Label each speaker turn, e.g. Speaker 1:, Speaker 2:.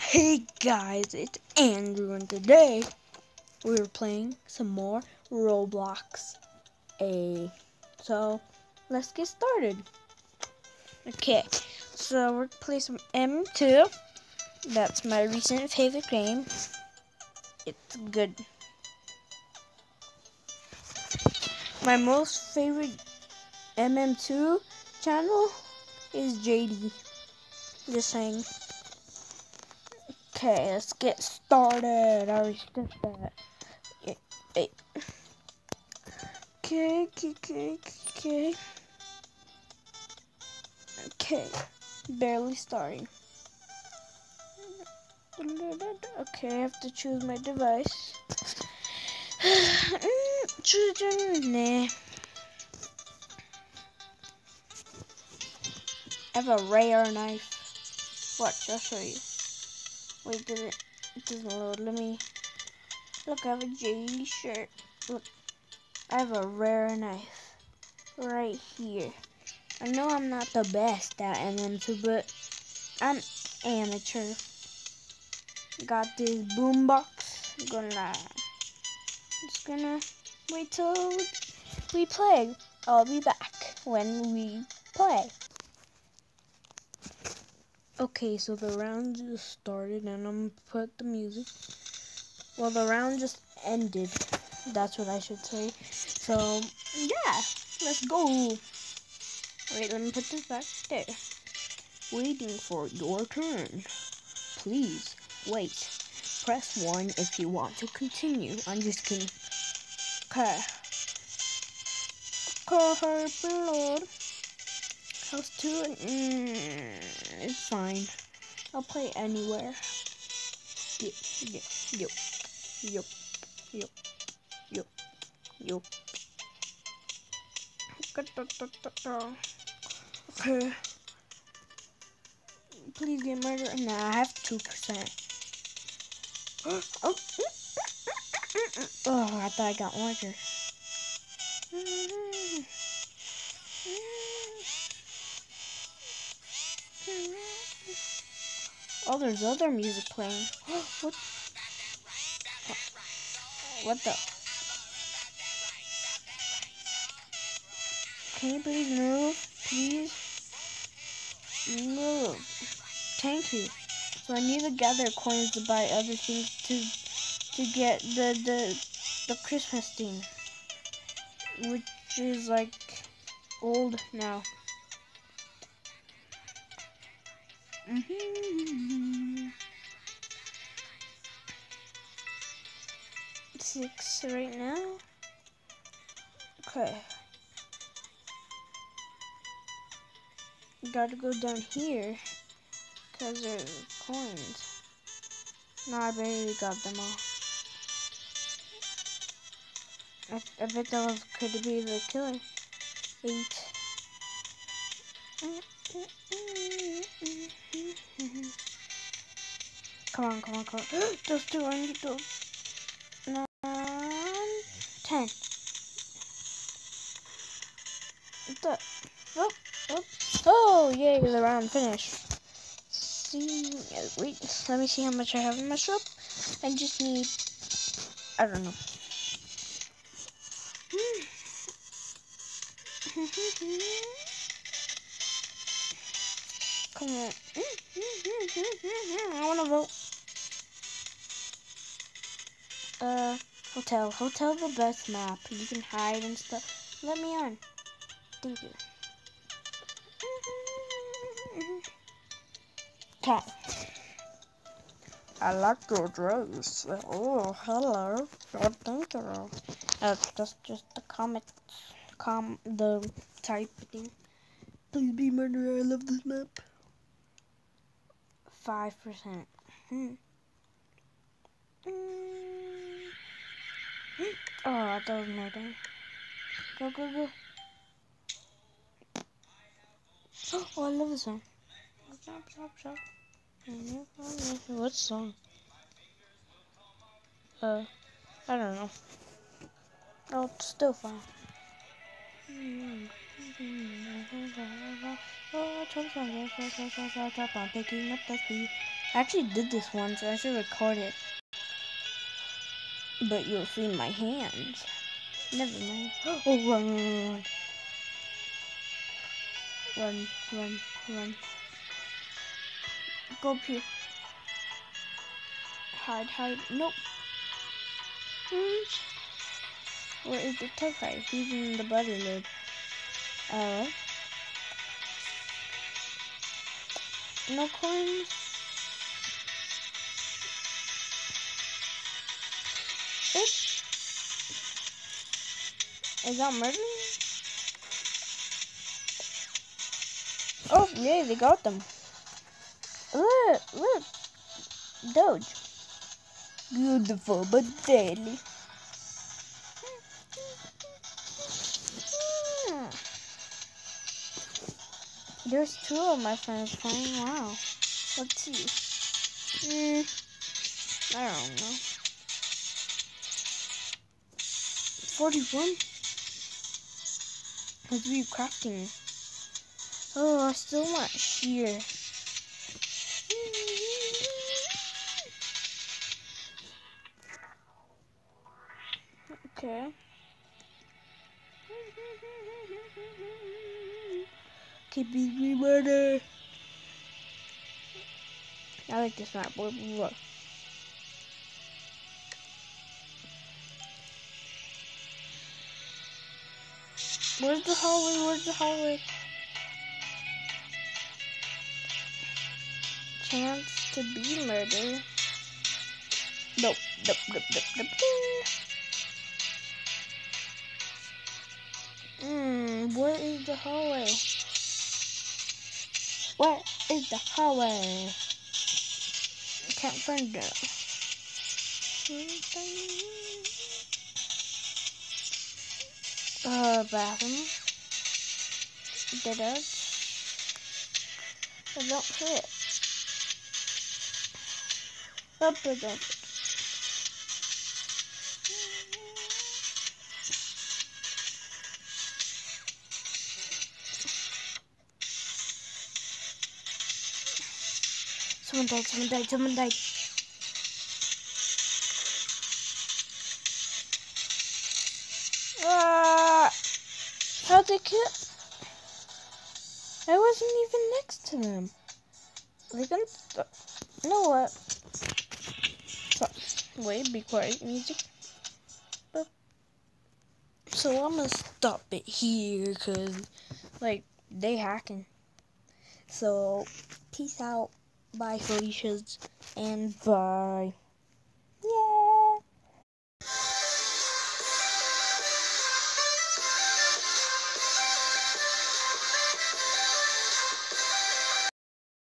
Speaker 1: Hey guys, it's Andrew and today we're playing some more Roblox A. So let's get started. Okay, so we're playing some MM2. That's my recent favorite game. It's good. My most favorite MM2 channel is JD. Just saying. Okay, let's get started. I already skipped that. Okay, okay, okay, okay. Okay, barely starting. Okay, I have to choose my device. Mm. I have a rare knife. Watch, I'll show you. Wait, did it? It doesn't load. Let me. Look, I have a JD shirt. Look, I have a rare knife right here. I know I'm not the best at MM2, but I'm amateur. Got this boombox. Gonna just gonna wait till we play. I'll be back when we play. Okay, so the round just started and I'm put the music. Well, the round just ended. That's what I should say. So, yeah, let's go. Wait, let me put this back there. Waiting for your turn. Please, wait. Press 1 if you want to continue. I'm just kidding. Okay. Okay, blood. House 2, mm, it's fine. I'll play anywhere. Yep, yep, yep, yep, yep, yep, yep. Okay. Please get murdered. Nah, I have 2%. oh. Oh, I thought I got murdered. Oh, there's other music playing. what? What the? Can you please move? Please? Move. Thank you. So I need to gather coins to buy other things to to get the the the Christmas thing. Which is like old now. Mm -hmm. Six right now. Okay. Gotta go down here because there's coins. No, I barely got them all. I, bet that was could be the killer. Eight. Come on, come on, come on. those two, I need those. Nine, ten. The, oh, oh, oh, yay, the round finished. See, wait, let me see how much I have in my shop. I just need, I don't know. Come on. I want to vote. Uh, hotel. Hotel the best map. You can hide and stuff. Let me on. Thank you. Okay. I like your dress. Oh, hello. Oh, thank you. Uh, just, just the comment, com, the typing. Please be murderer. I love this map. Five percent. Hmm. Mm. Oh, I thought it was. Go, go, go. Oh, I love this song. Stop, stop, stop. What song? Uh, I don't know. Oh, it's still fine. I'm picking up the speed. I actually did this once. So I should record it. But you'll see my hands. Never mind. Oh, run, run, run, run. Go up here. Hide, hide. Nope. Hmm. Where is the tough guy? He's in the butter load. Uh. No coins. Is that murder? Oh, yeah, they got them. Look, look. Doge. Beautiful but deadly. There's two of my friends playing. Wow. Let's see. Hmm. I don't know. 41? Let's be crafting. Oh, I still want shear. Okay. Keep me murder. I like this map. Look. Where's the hallway? Where's the hallway? Chance to be murder. Nope, nope, nope, nope, nope. Hmm, where is the hallway? Where is the hallway? I can't find it. Uh, bathroom. Dead end. I don't fit. Up I Someone died, someone died, someone died. Ah! How'd they kill? I wasn't even next to them. They can. You know what? Wait, be quiet, music. So I'm gonna stop it here, cause like they hacking. So peace out. Bye, Felicia's, and bye.